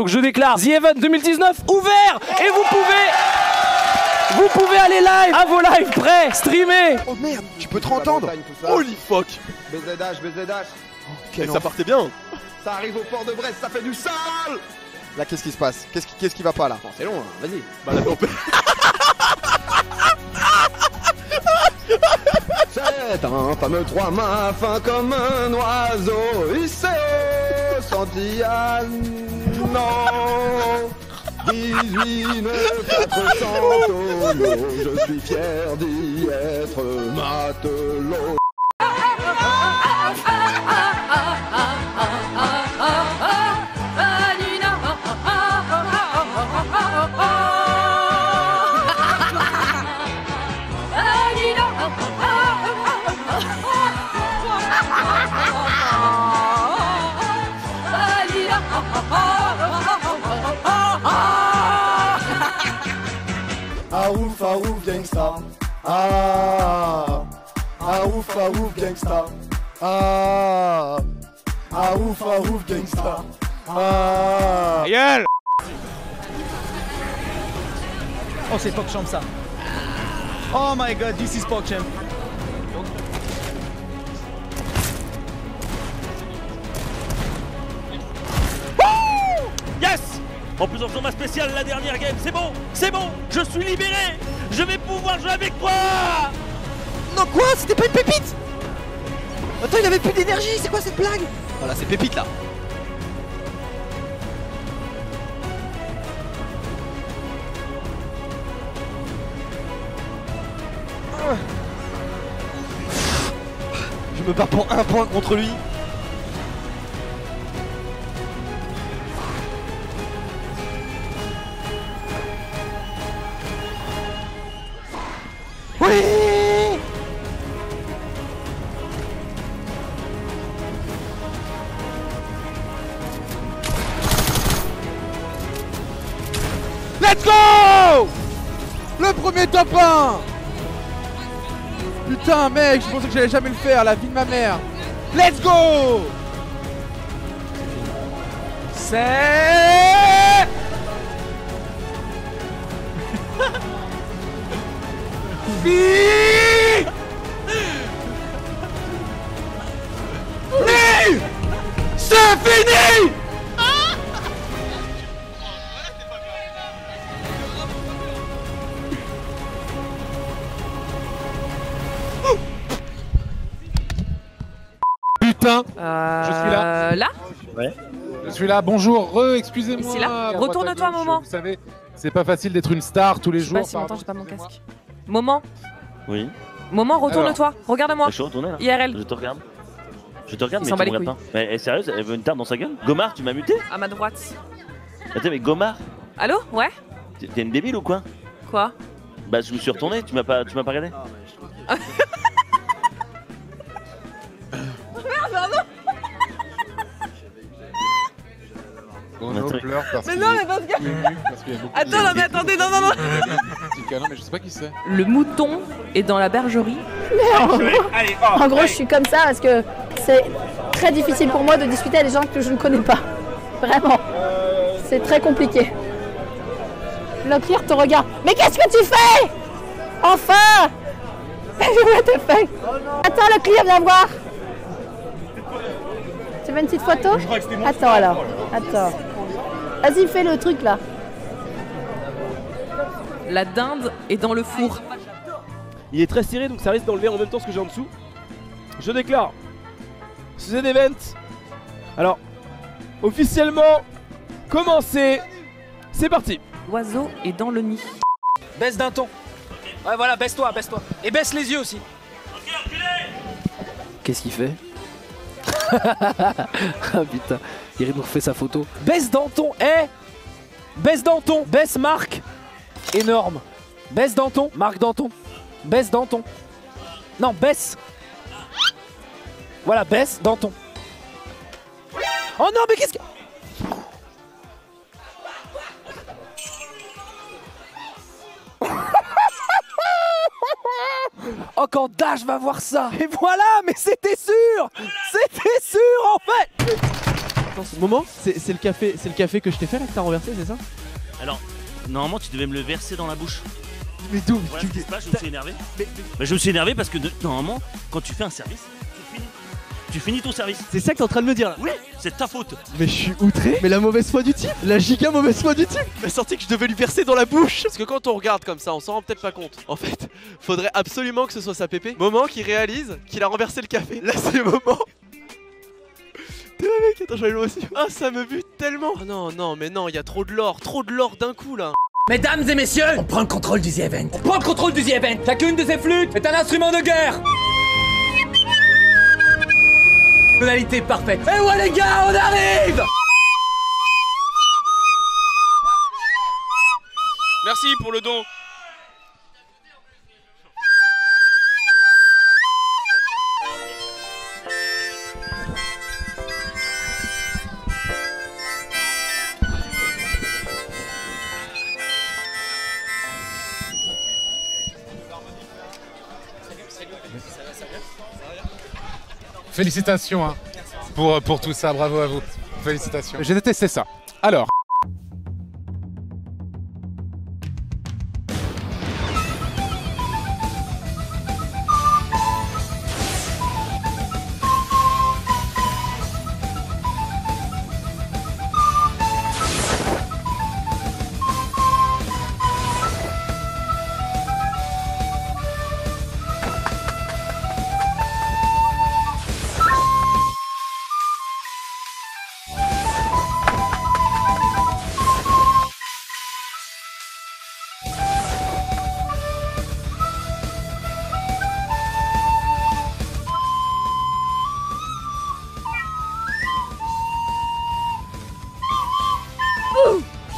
Donc je déclare The Event 2019 ouvert. Et vous pouvez vous pouvez aller live. À vos lives prêts, streamer. Oh merde, tu peux te entendre Holy fuck. BZH, BZH, Et ça partait bien. Ça arrive au port de Brest, ça fait du sale. Là, qu'est-ce qui se passe? Qu'est-ce qui, qu'est-ce qui va pas là? C'est long, hein, vas-y. Bah là, on peut... C'est un fameux trois mains fin comme un oiseau, hissé Santillane. Non 18 400 tonneaux, je suis fier d'y être matelot. Gangsta. Ah, ah ouf, ah ouf, gangsta. Ah. Gueule Oh, c'est PogChamp ça. Oh my god, this is PogChamp. Yes En plus, on fait ma spéciale, la dernière game, c'est bon C'est bon Je suis libéré Je vais pouvoir jouer avec toi Non, quoi? C'était pas une pépite? Attends, il avait plus d'énergie, c'est quoi cette blague? Voilà, c'est pépite là. Je me bats pour un point contre lui Let's go! Le premier top 1 Putain mec, je pensais que j'allais jamais le faire, la vie de ma mère. Let's go! C'est Fini! C'est fini Putain Je suis là. Là Je suis là, bonjour, re, excusez-moi là. droite, Retourne-toi un moment. Vous savez, c'est pas facile d'être une star tous les Je sais jours. pas si longtemps j'ai pas mon casque. Moment, Oui, moment, retourne-toi, regarde-moi. je suis retourné là. IRL, Je te regarde. Je te regarde, Il mais tu me regardes pas. Mais elle est sérieuse, elle veut une tarte dans sa gueule? Gomard, tu m'as muté? À ma droite. Attends, mais Gomard, Allô? Ouais t'es t'es une débile ou quoi? Quoi? Bah, je me suis retourné, tu m'as pas, tu m'as pas regardé Pleure parce Mais non, mais parce que. ému, parce qu'il y a beaucoup Attends, non, mais attendez, non, non, non Petit câlin, mais je sais pas qui c'est. Le mouton est dans la bergerie. En gros, je suis comme ça parce que c'est très difficile pour moi de discuter avec des gens que je ne connais pas. Vraiment. C'est très compliqué. Locklear te regarde. Mais qu'est-ce que tu fais? Enfin What the fuck Attends, Locklear, viens voir. Tu veux une petite photo? Attends alors. Attends. Vas-y, fais le truc là. La dinde est dans le four. Il est très serré donc ça risque d'enlever en même temps ce que j'ai en dessous. Je déclare ce event. Alors, officiellement commencé. C'est parti. L'oiseau est dans le nid. Baisse d'un ton. Ouais voilà, baisse-toi, baisse-toi. Et baisse les yeux aussi. Qu'est-ce qu'il fait? Ah putain, il nous refait sa photo. Baisse Danton, eh Baisse Danton, baisse Marc. Énorme. Baisse Danton, Marc Danton. Baisse Danton. Non, baisse. Voilà, baisse Danton. Oh non, mais qu'est-ce que... Oh quand Dash va voir ça. Et voilà, mais c'était sûr. C'était sûr en fait Attends, Moment, c'est le café, c'est le café que je t'ai fait là que t'as renversé, c'est ça? Alors, normalement, tu devais me le verser dans la bouche. Mais d'où? Voilà passe, je me suis énervé. Bah, je me suis énervé parce que de- normalement, quand tu fais un service, tu finis. Tu finis ton service. C'est ça que t'es en train de me dire là? Oui, c'est ta faute. Mais je suis outré Mais la mauvaise foi du type La giga mauvaise foi du type m'a sorti que je devais lui verser dans la bouche Parce que quand on regarde comme ça, on s'en rend peut-être pas compte. En fait, faudrait absolument que ce soit sa pépé. Moment qui réalise qu'il a renversé le café. Là, c'est moment. Aussi. Ah, ça me bute tellement Oh non, non, mais non, il y a trop de l'or, trop de l'or d'un coup là Mesdames et messieurs, on prend le contrôle du The Event. On prend le contrôle du The Event. Chacune de ces flûtes est un instrument de guerre. Tonalité parfaite. Eh ouais les gars, on arrive Merci pour le don. Félicitations hein, pour, pour tout ça, bravo à vous. Félicitations. J'ai détesté ça. Alors.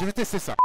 J'ai détesté ça.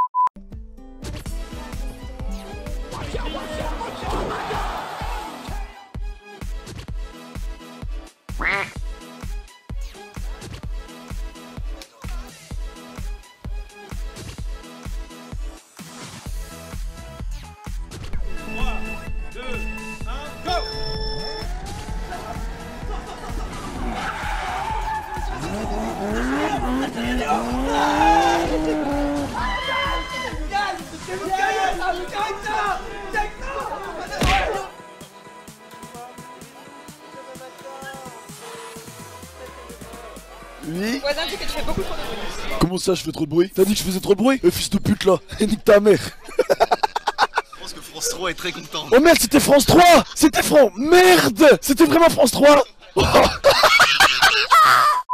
Lui Voisin dit que tu fais beaucoup trop de bruit. Comment ça, je fais trop de bruit? T'as dit que je faisais trop de bruit? Eh, fils de pute là Nique ta mère Je pense que France 3 est très content. Oh merde, c'était France 3 C'était France... Merde C'était vraiment France 3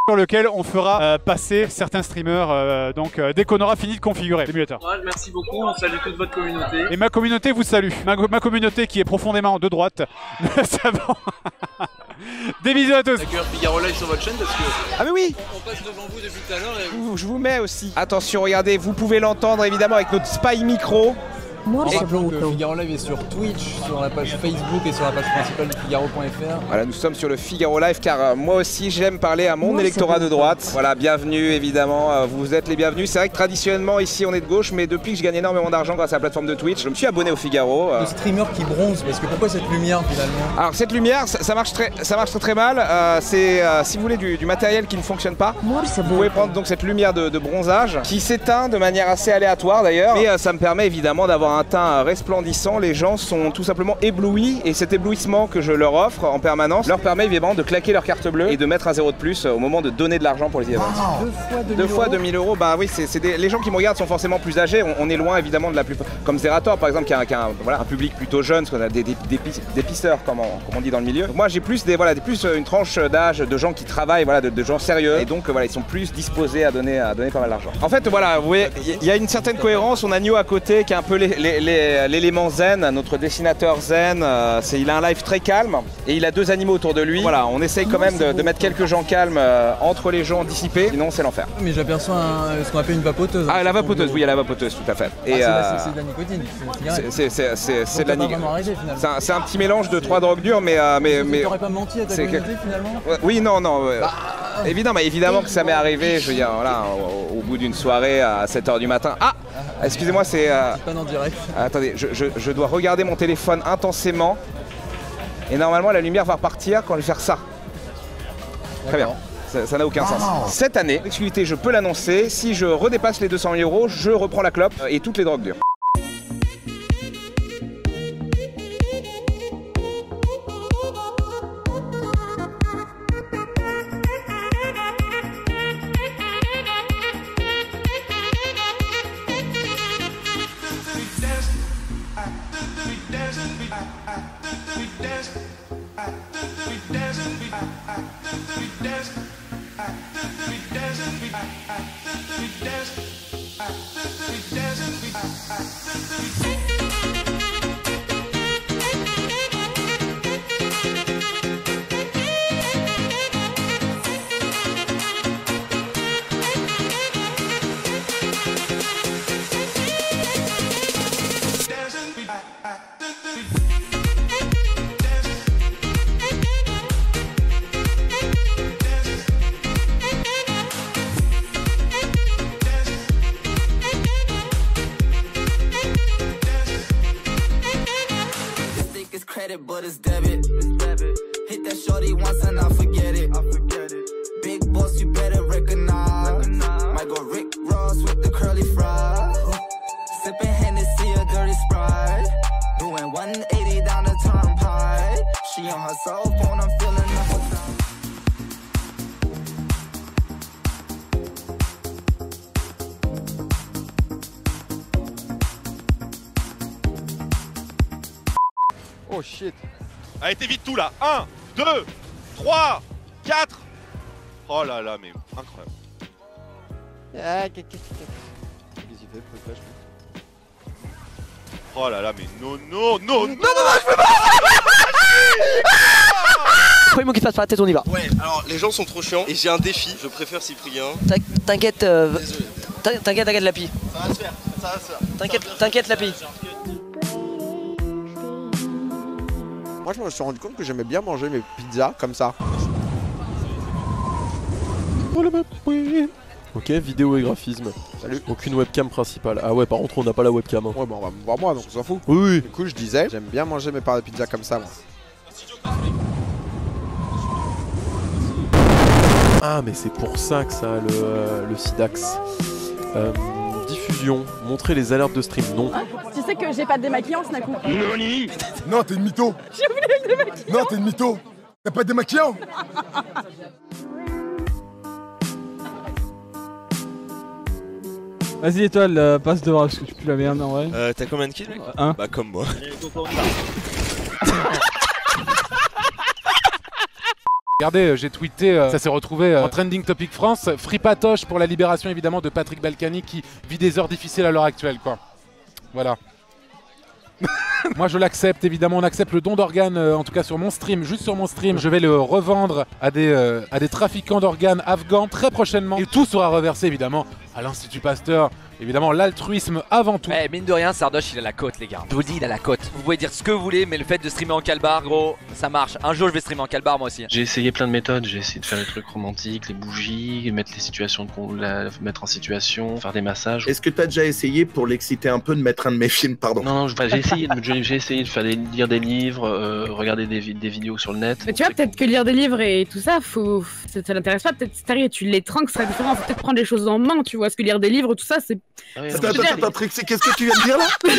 Sur lequel on fera euh, passer certains streamers euh, donc euh, dès qu'on aura fini de configurer l'émulateur. merci beaucoup, on salue toute votre communauté. Et ma communauté vous salue. Ma, ma communauté qui est profondément de droite. Savant. Des bisous à tous. D'ailleurs, Figaro Live sur votre chaîne parce que. Ah mais oui On passe devant vous depuis tout à l'heure et vous. Je vous mets aussi. Attention, regardez, vous pouvez l'entendre évidemment avec notre spy micro. Que Figaro Live est sur Twitch, sur la page Facebook et sur la page principale du Figaro.fr. Voilà, nous sommes sur le Figaro Live car euh, moi aussi j'aime parler à mon électorat de droite. Voilà, bienvenue évidemment, euh, vous êtes les bienvenus. C'est vrai que traditionnellement ici on est de gauche, mais depuis que je gagne énormément d'argent grâce à la plateforme de Twitch, je me suis abonné au Figaro. euh. Le streamer qui bronze, parce que pourquoi cette lumière finalement? Alors cette lumière, ça, ça marche très, ça marche très, très mal. Euh, c'est euh, si vous voulez du, du matériel qui ne fonctionne pas. Vous pouvez prendre donc cette lumière de, de bronzage qui s'éteint de manière assez aléatoire d'ailleurs. Mais euh, ça me permet évidemment d'avoir un teint resplendissant. Les gens sont tout simplement éblouis et cet éblouissement que je leur offre en permanence leur permet évidemment de claquer leur carte bleue et de mettre un zéro de plus euh, au moment de donner de l'argent pour les events. Deux fois 2000 Deux fois euros 2000 euros, bah oui, c'est des- les gens qui me regardent sont forcément plus âgés. On, on est loin évidemment de la plupart. Comme Zerator par exemple, qui a, un- qui a un, voilà, un public plutôt jeune, ce qu'on a des, des, pisseurs, comme on, comme on dit dans le milieu. Moi j'ai plus des voilà, des- plus euh, une tranche d'âge de gens qui travaillent, voilà, de, de gens sérieux. Et donc euh, voilà, ils sont plus disposés à donner, à donner pas mal d'argent. En fait, voilà, vous voyez, il y- y a une certaine cohérence. On a Nio à côté qui est un peu les- l'élément zen, notre dessinateur zen. euh, c'est- il a un live très calme et il a deux animaux autour de lui. Voilà, on essaye quand même de, de mettre quelques gens calmes euh, entre les gens dissipés, sinon c'est l'enfer. Mais j'aperçois un- ce qu'on appelle une vapoteuse. Ah, la vapoteuse, oui, il y a la vapoteuse, tout à fait. Et euh, c'est de la nicotine. c'est de la nicotine. C'est un, un petit mélange de trois drogues dures, mais. euh, mais, mais T'aurais pas menti à ta communauté finalement? Oui, non, non. ouais. évidemment, évidemment que ça m'est arrivé, je veux dire, voilà, au, au bout d'une soirée à 7h du matin. Ah Excusez-moi, c'est. euh. Attendez, je, je- je dois regarder mon téléphone intensément. Et normalement, la lumière va repartir quand je vais faire ça. Très bien. Ça n'a aucun sens. Cette année, je peux l'annoncer, si je redépasse les 200 000 euros, je reprends la clope et toutes les drogues dures. Oh shit. Allez, t'évites tout là. 1, 2, 3, 4. Oh là là, mais incroyable. Ah, qu'est-ce il flash Oh là là, mais non, non, non, non, non, je peux pas Premier mot qui te passe par la tête, on y va. Ouais, alors les gens sont trop chiants et j'ai un défi, je préfère Cyprien. T'in- T'inquiète, euh, t'in- t'inquiète, t'inquiète, Lapi. Ça va se faire, ça va se faire. T'inquiète, t'inquiète, Lapi. Moi, je me suis rendu compte que j'aimais bien manger mes pizzas comme ça. Ok, vidéo et graphisme. Salut. Aucune webcam principale. Ah ouais, par contre, on n'a pas la webcam. hein. Ouais, bah on va me voir moi, donc on s'en fout. Oui, oui. Du coup, je disais, j'aime bien manger mes parts de pizza comme ça, moi. Ah, mais c'est pour ça que ça a le, euh, le SIDAX. Euh, diffusion, montrer les alertes de stream. Non. Tu sais que j'ai pas de démaquillant, Snaku Non, t'es une mytho J'ai voulu le démaquillant Non, t'es une mytho T'as pas de démaquillant Vas-y étoile, euh, passe devant parce que tu pues la merde en vrai. Euh, t'as combien de kills mec Un. Bah comme moi. Regardez, euh, j'ai tweeté, euh, ça s'est retrouvé euh, en Trending Topic France. Free Patoche pour la libération évidemment de Patrick Balkany qui vit des heures difficiles à l'heure actuelle, quoi. Voilà. Moi je l'accepte évidemment, on accepte le don d'organes euh, en tout cas sur mon stream, juste sur mon stream. Je vais le revendre à des, euh, à des trafiquants d'organes afghans très prochainement. Et tout sera reversé évidemment à l'Institut Pasteur. Évidemment l'altruisme avant tout. Eh, mine de rien, Sardoche il a la cote, les gars. Je vous le dis, il a la cote. Vous pouvez dire ce que vous voulez, mais le fait de streamer en calbar, gros, ça marche. Un jour, je vais streamer en calbar, moi aussi. J'ai essayé plein de méthodes, j'ai essayé de faire des trucs romantiques, les bougies, mettre les situations de con- la- mettre en situation, faire des massages. Est-ce que t'as déjà essayé pour l'exciter un peu de mettre un de mes films, pardon? Non, non, j'ai essayé, de- j'ai j'ai essayé de faire des, lire des livres, euh, regarder des, vi- des vidéos sur le net. Mais tu vois, peut-être que lire des livres et tout ça, faut... ça, ça l'intéresse pas. Peut-être si t'arrives et tu l'étranges, ce serait différent. Faut peut-être prendre les choses en main, tu vois. Parce que lire des livres, tout ça, c'est. ouais, Ça Attends, attends, dire- attends, Trixie, qu'est-ce que tu viens de dire là?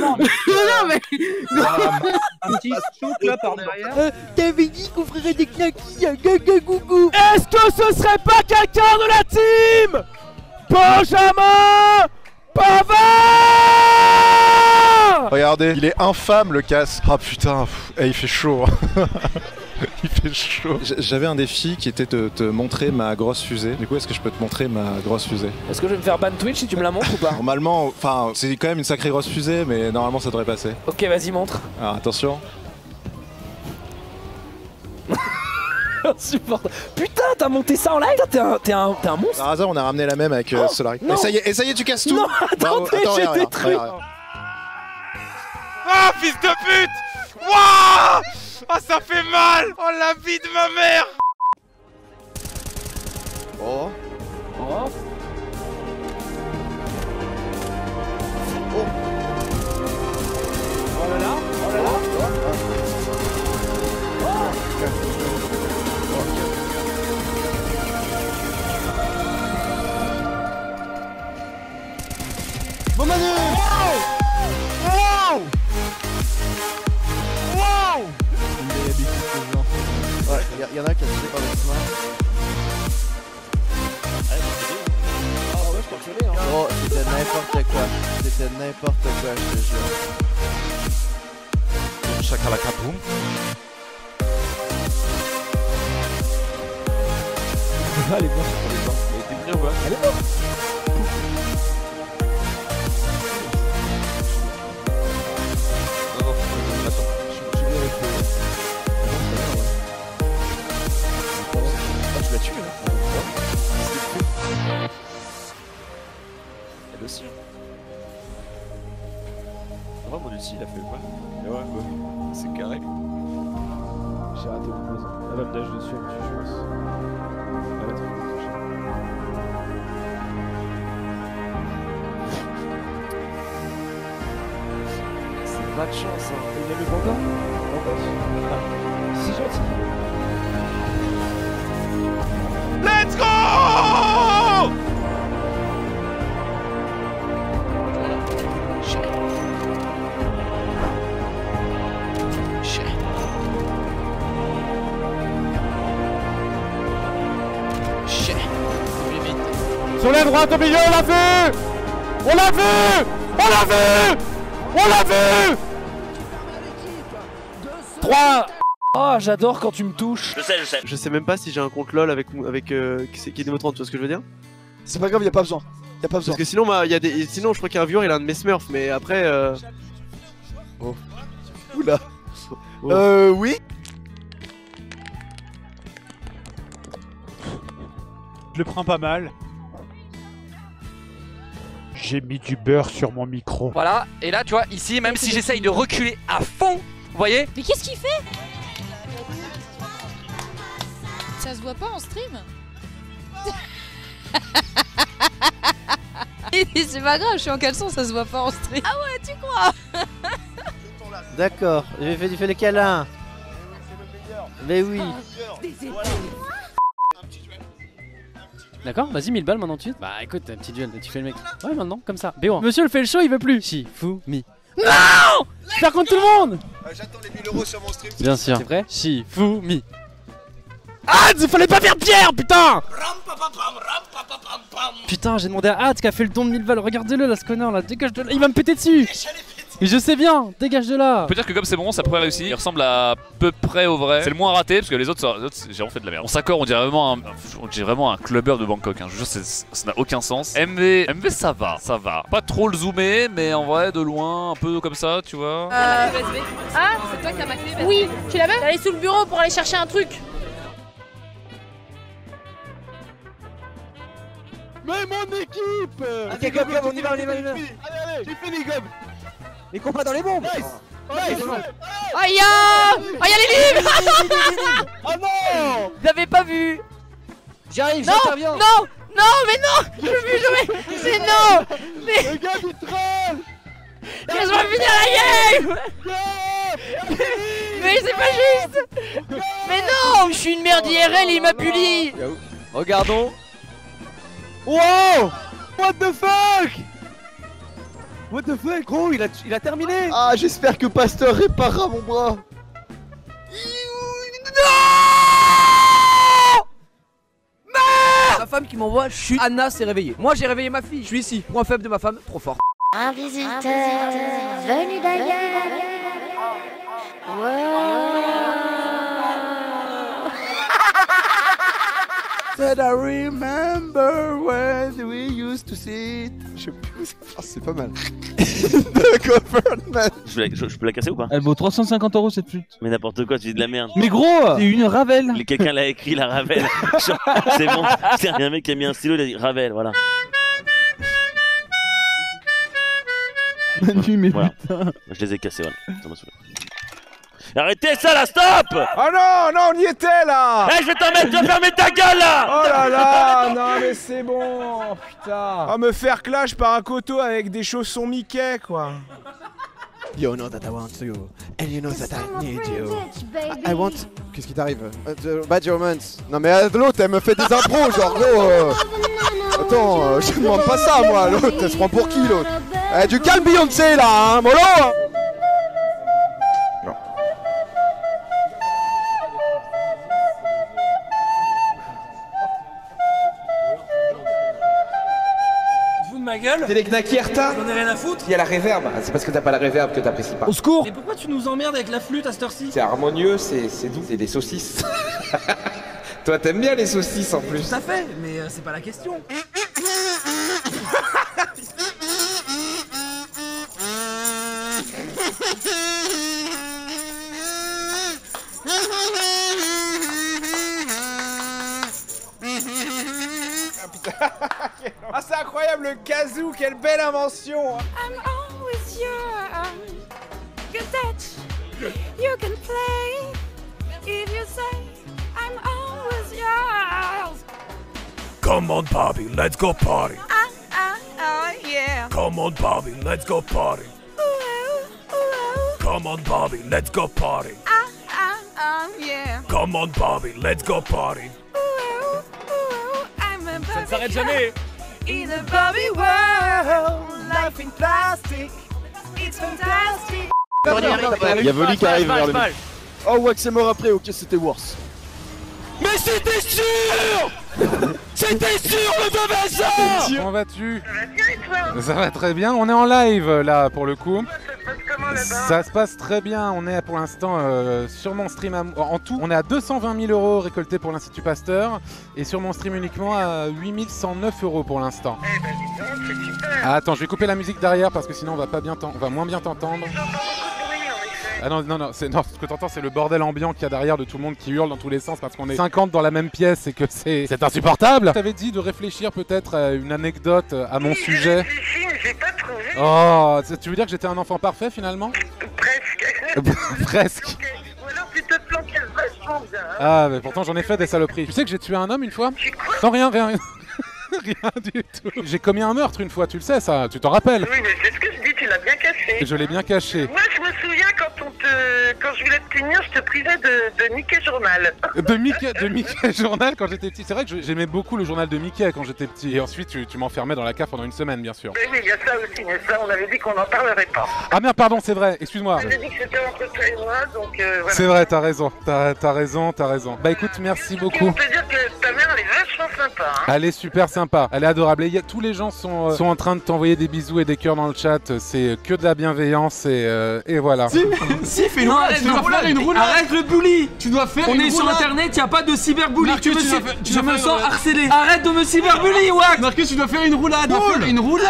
Non mais. non mais. Un petit shoot là par derrière. Euh, T'avais dit qu'on ferait des knackis à gaga gougou. Est-ce que ce serait pas quelqu'un de la team? Benjamin Pavard Regardez, il est infâme le casque. Ah putain, pff, eh, il fait chaud. il fait chaud. J'avais un défi qui était de te montrer ma grosse fusée. Du coup, est-ce que je peux te montrer ma grosse fusée? Est-ce que je vais me faire ban Twitch si tu me la montres ou pas? Normalement, enfin, c'est quand même une sacrée grosse fusée, mais normalement ça devrait passer. Ok, vas-y, montre. Alors attention. Insupportable. Putain, t'as monté ça en live? T'es un, t'es un, t'es un monstre Par hasard, on a ramené la même avec euh, Solari. non. Et ça y est, et ça y est, tu casses tout. Non, attendez, Attends, j'ai détruit. Ah, fils de pute Wouah Ah, ça fait mal Oh, la vie de ma mère Oh. Oh. Oh il y en a un qui a sauté par le chemin. Oh, c'était n'importe quoi. C'était n'importe quoi, je te jure. Chakalaka boum. Ah, elle est morte, elle est morte. Elle était vraie ou pas Elle est morte Ah, il a fait quoi Mais ouais, ouais. C'est carré. J'ai raté. Elle va me dash dessus, elle me tue, je pense. Elle va. C'est pas de chance, hein. Il a le panda C'est gentil. Au milieu, on l'a vu On l'a vu On l'a vu On l'a vu 3 Oh, j'adore quand tu me touches. Je sais, je sais. Je sais même pas si j'ai un compte LOL avec, avec euh, qui est Demo 30, tu vois ce que je veux dire C'est pas grave, y a pas besoin. Y a pas besoin. Parce que sinon, bah, y a des... sinon je crois qu'un viewer il a un de mes smurfs, mais après. Euh... Oh. Oula. Euh, oui. Je le prends pas mal. J'ai mis du beurre sur mon micro. Voilà, et là, tu vois, ici, même si j'essaye de reculer à fond, vous voyez Mais qu'est-ce qu'il fait? Ça se voit pas en stream? C'est pas grave, je suis en caleçon, ça se voit pas en stream. Ah ouais, tu crois? D'accord, j'ai fait, fait le câlin. Mais oui. D'accord, vas-y, 1000 balles maintenant tu Bah écoute, un petit duel, tu fais le mec. Ouais, maintenant, comme ça. B1. Monsieur le fait le show, il veut plus. Si, fou, mi. Non Je perds contre tout le monde J'attends les 1000 euros sur mon stream. Bien sûr. C'est vrai Si, fou, mi. Ah, il fallait pas faire Pierre, putain Putain, j'ai demandé à Hat qui a fait le don de 1000 balles. Regardez-le là, ce connard là, dégage de là. Il va me péter dessus Mais je sais bien, dégage de là On peut dire que comme c'est bon, ça pourrait réussir. Il ressemble à peu près au vrai. C'est le moins raté parce que les autres, ça- les autres, j'ai vraiment fait de la merde. On s'accorde, on dirait vraiment un, on dirait vraiment un clubbeur de Bangkok. Hein. Je vous jure, ça n'a aucun sens. MV, MV, ça va, ça va. Pas trop le zoomer, mais en vrai, de loin, un peu comme ça, tu vois. Ah, c'est toi qui as ma clé Oui, tu l'avais J'allais sous le bureau pour aller chercher un truc. Mais mon équipe Ok, go, go, on y va, on y va, on y va. Allez, allez J'ai fini, Gob Mais cours pas dans les bombes. Nice. Nice. Aïe ah Oh y'a les livres Oh non. Vous l'avez pas vu. J'arrive, Non j'interviens. Non Non mais non. Je veux plus jouer. C'est non. Mais Le gars il troll. Laisse-moi finir la game. Mais c'est pas juste. Mais non Je suis une merde IRL et il m'a puni. Regardons. Wow. What the fuck? What the fuck Gros, il a, il a terminé Ah, j'espère que Pasteur réparera mon bras Ma femme qui m'envoie, je suis Anna s'est réveillée. Moi j'ai réveillé ma fille, je suis ici. Point faible de ma femme, trop fort. Un visiteur venu d'ailleurs Said I remember when we used to sit. Je sais plus où c'est. C'est pas mal. The government. Je, peux la- je- je peux la casser ou pas? Elle vaut 350 euros cette flûte. Mais n'importe quoi, tu dis de la merde. Mais gros C'est une Ravel Quelqu'un l'a écrit, la Ravel. Genre, c'est bon. Il y a un mec qui a mis un stylo, il a dit Ravel, voilà. Manu, mais Voilà. putain. Je les ai cassés, voilà. Ça. Arrêtez ça là, stop Oh non, non, on y était là Eh, je vais t'en mettre, tu vas fermer ta gueule là Oh là là, non mais c'est bon, putain. Oh me faire clash par un coteau avec des chaussons Mickey quoi. You know that I want you, and you know that I need you. I, I want. Qu'est-ce qui t'arrive? Bad Romance. Non mais euh, l'autre, elle me fait des impros, genre gros. euh, Attends, euh, je demande pas ça moi, l'autre, elle se prend pour qui l'autre? Eh, Du calme Beyoncé là, hein, mollo gueule C'est les Knacky Erta J'en ai rien à foutre Il y a la réverb. Ah, C'est parce que t'as pas la réverb que t'apprécies pas. Au secours Mais pourquoi tu nous emmerdes avec la flûte à cette heure-ci C'est harmonieux, c'est c'est doux, c'est des saucisses. Toi, t'aimes bien les saucisses en plus. Tout à fait, mais euh, c'est pas la question. Ah, c'est incroyable le kazoo, quelle belle invention hein. I'm always yours. Good touch. You can play if you say I'm always yours. Come on, Bobby, let's go party. Ah, ah, ah, yeah. Come on, Bobby, let's go party. Come on, Bobby, let's go party. Ah, ah, ah, yeah. Come on, Bobby, let's go party. I'm a Ça ne s'arrête jamais. In a Bobby world, life in plastic. It's fantastic. Il y a Voli qui arrive vers le mid. Oh, Wax est mort après, ok, c'était worse. Mais c'était sûr C'était sûr le 2 Vincent Comment vas-tu? Ça va très bien, on est en live là pour le coup. Ça se passe très bien, on est pour l'instant euh, sur mon stream à- en tout, on est à 220 000 euros récoltés pour l'Institut Pasteur et sur mon stream uniquement à 8109 euros pour l'instant. Ah, attends, je vais couper la musique derrière parce que sinon on va pas bien t'en- on va moins bien t'entendre. Ah non, non, non, c'est, non ce que t'entends, c'est le bordel ambiant qu'il y a derrière de tout le monde qui hurle dans tous les sens parce qu'on est 50 dans la même pièce et que c'est, c'est insupportable. T'avais dit de réfléchir peut-être à une anecdote à mon sujet. j'ai pas trouvé. Oh, tu veux dire que j'étais un enfant parfait finalement? Presque. Presque. Ou alors tu te planquais vachement bien. hein. Ah, mais pourtant j'en ai fait des saloperies. Tu sais que j'ai tué un homme une fois? Non, rien, rien, rien. rien du tout. J'ai commis un meurtre une fois, tu le sais ça, tu t'en rappelles Oui, mais c'est ce que je dis, tu l'as bien caché. Je l'ai bien caché. Moi, je me te, quand je voulais te punir, je te privais de, de Mickey Journal. De Mickey, de Mickey Journal quand j'étais petit. C'est vrai que j'aimais beaucoup le journal de Mickey quand j'étais petit. Et ensuite, tu, tu m'enfermais dans la cave pendant une semaine, bien sûr. Mais oui, il y a ça aussi, mais ça, on avait dit qu'on n'en parlerait pas. Ah merde, pardon, c'est vrai, excuse-moi. Avait dit que c'était entre toi et moi, donc euh, voilà. C'est vrai, t'as raison, t'as t'as raison, t'as raison. Bah écoute, merci beaucoup. On peut dire que ta mère, sympa. Hein. Elle est super sympa, elle est adorable. Et il y a- tous les gens sont, euh, sont en train de t'envoyer des bisous et des cœurs dans le chat. C'est que de la bienveillance et, euh, et voilà. Si, fais une Non, roulade, tu fais dois une roulade. faire une roulade. Arrête le bully Tu dois faire On une est sur internet, y a pas de cyberbully. Marcus, Tu me tu sais- dois faire- tu je dois me faire sens harcelé. Arrête de me cyberbully, Wax Marcus, tu dois faire une roulade. Une roulade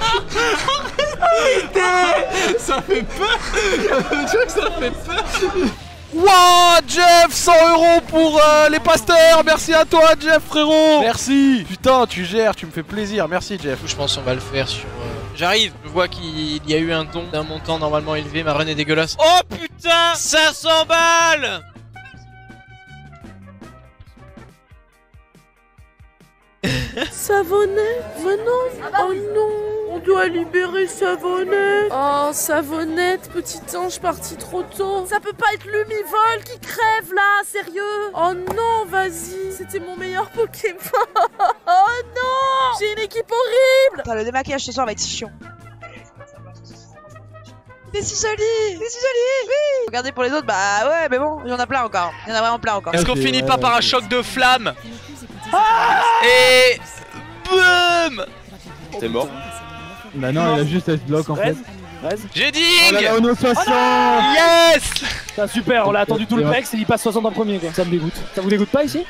Ça fait peur Tu vois que ça fait peur Wouah, Jeff, 100 euros pour euh, les pasteurs. Merci à toi, Jeff, frérot. Merci. Putain, tu gères, tu me fais plaisir. Merci, Jeff. Je pense qu'on va le faire sur. euh, J'arrive, je vois qu'il y a eu un don d'un montant normalement élevé, ma run est dégueulasse. Oh putain 500 balles Savonnette, venons Oh non On doit libérer Savonnette Oh, Savonnette, petit ange parti trop tôt. Ça peut pas être l'humivol qui crève là, sérieux. Oh non, vas-y. C'était mon meilleur Pokémon. Oh non. J'ai une équipe horrible. Putain, le démaquillage ce soir va être chiant. T'es si joli. T'es si joli. Oui. Regardez pour les autres, bah ouais, mais bon, il y en a plein encore. Il y en a vraiment plein encore. Est-ce qu'on finit pas par un choc de flamme Et. Boum T'es mort Bah non, il a juste S-Block en fait. J'ai dit Oh là là, on est au 60 Yes super, on l'a attendu tout le mec, et il passe 60 en premier quoi. Ça me dégoûte. Ça vous dégoûte pas ici?